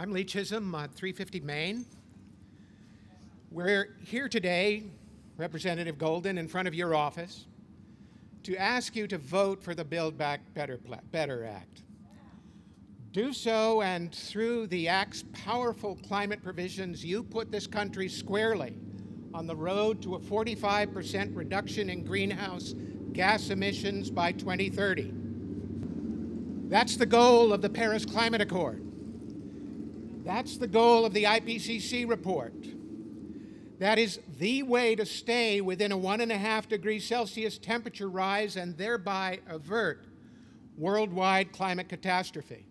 I'm Lee Chisholm, uh, 350 Maine. We're here today, Representative Golden, in front of your office to ask you to vote for the Build Back Better, Better Act. Do so, and through the Act's powerful climate provisions, you put this country squarely on the road to a 45% reduction in greenhouse gas emissions by 2030. That's the goal of the Paris Climate Accord. That's the goal of the IPCC report. That is the way to stay within a one and a half degrees Celsius temperature rise and thereby avert worldwide climate catastrophe.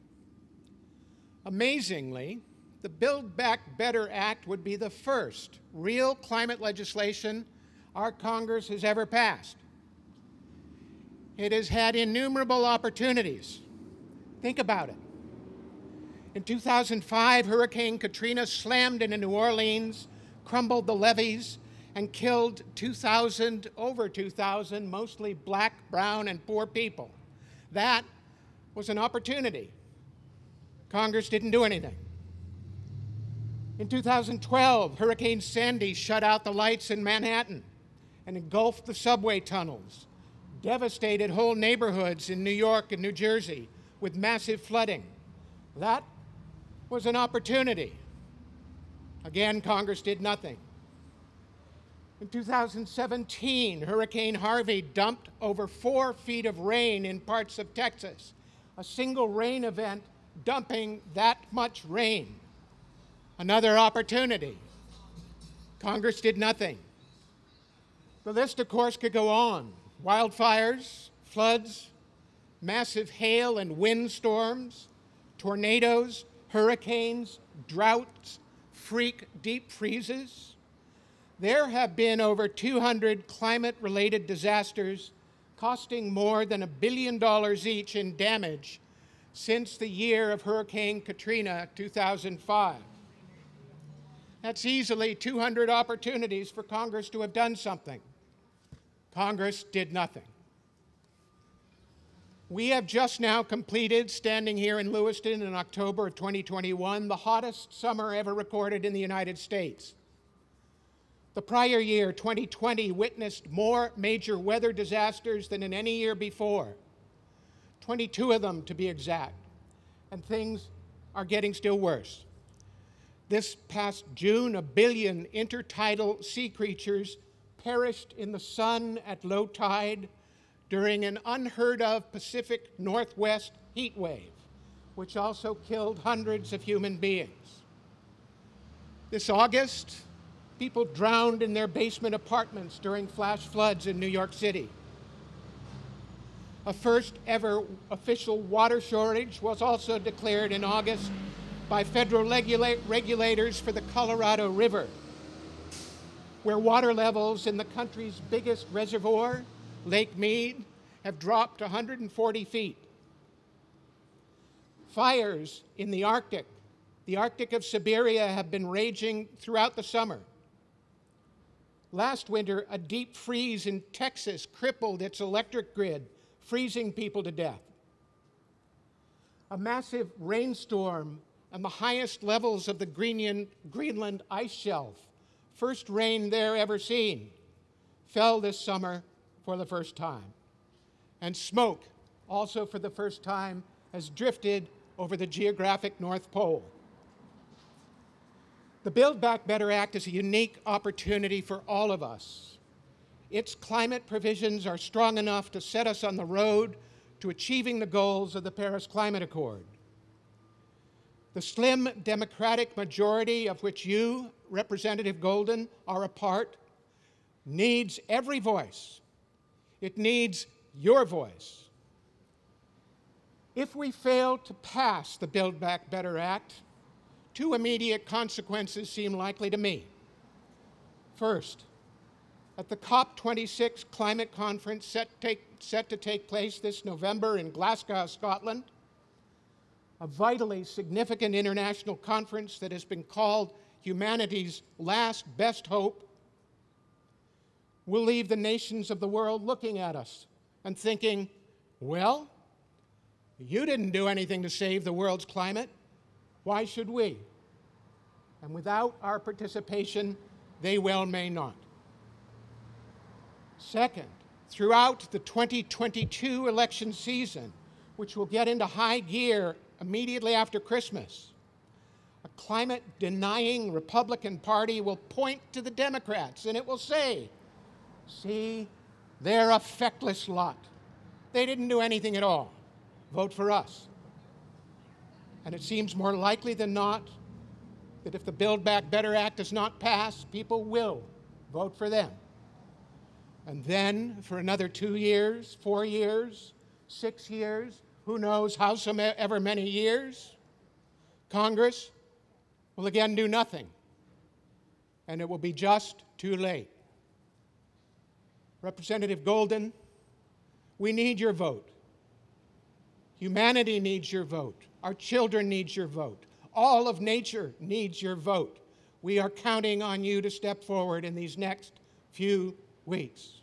Amazingly, the Build Back Better Act would be the first real climate legislation our Congress has ever passed. It has had innumerable opportunities. Think about it. In 2005, Hurricane Katrina slammed into New Orleans, crumbled the levees, and killed 2,000, over 2,000, mostly black, brown, and poor people. That was an opportunity. Congress didn't do anything. In 2012, Hurricane Sandy shut out the lights in Manhattan and engulfed the subway tunnels, devastated whole neighborhoods in New York and New Jersey with massive flooding. That was an opportunity. Again, Congress did nothing. In 2017, Hurricane Harvey dumped over four feet of rain in parts of Texas. A single rain event dumping that much rain. Another opportunity. Congress did nothing. The list, of course, could go on. Wildfires, floods, massive hail and wind storms, tornadoes, hurricanes, droughts, freak deep freezes. There have been over 200 climate related disasters costing more than a billion dollars each in damage since the year of Hurricane Katrina 2005. That's easily 200 opportunities for Congress to have done something. Congress did nothing. We have just now completed, standing here in Lewiston in October of 2021, the hottest summer ever recorded in the United States. The prior year, 2020, witnessed more major weather disasters than in any year before, 22 of them to be exact, and things are getting still worse. This past June, a billion intertidal sea creatures perished in the sun at low tide during an unheard of Pacific Northwest heat wave, which also killed hundreds of human beings. This August, people drowned in their basement apartments during flash floods in New York City. A first ever official water shortage was also declared in August by federal regula regulators for the Colorado River, where water levels in the country's biggest reservoir Lake Mead, have dropped 140 feet. Fires in the Arctic, the Arctic of Siberia, have been raging throughout the summer. Last winter, a deep freeze in Texas crippled its electric grid, freezing people to death. A massive rainstorm and the highest levels of the Greenland, Greenland ice shelf, first rain there ever seen, fell this summer for the first time. And smoke, also for the first time, has drifted over the geographic North Pole. The Build Back Better Act is a unique opportunity for all of us. Its climate provisions are strong enough to set us on the road to achieving the goals of the Paris Climate Accord. The slim Democratic majority of which you, Representative Golden, are a part, needs every voice it needs your voice. If we fail to pass the Build Back Better Act, two immediate consequences seem likely to me. First, at the COP26 climate conference set, take, set, to take place this November in Glasgow, Scotland, a vitally significant international conference that has been called humanity's last best hope, we'll leave the nations of the world looking at us and thinking, well, you didn't do anything to save the world's climate. Why should we? And without our participation, they well may not. Second, throughout the 2022 election season, which will get into high gear immediately after Christmas, a climate denying Republican Party will point to the Democrats and it will say, See, they're a feckless lot. They didn't do anything at all. Vote for us. And it seems more likely than not that if the Build Back Better Act does not pass, people will vote for them. And then for another two years, four years, six years, who knows how ever many years, Congress will again do nothing. And it will be just too late. Representative Golden, we need your vote. Humanity needs your vote. Our children need your vote. All of nature needs your vote. We are counting on you to step forward in these next few weeks.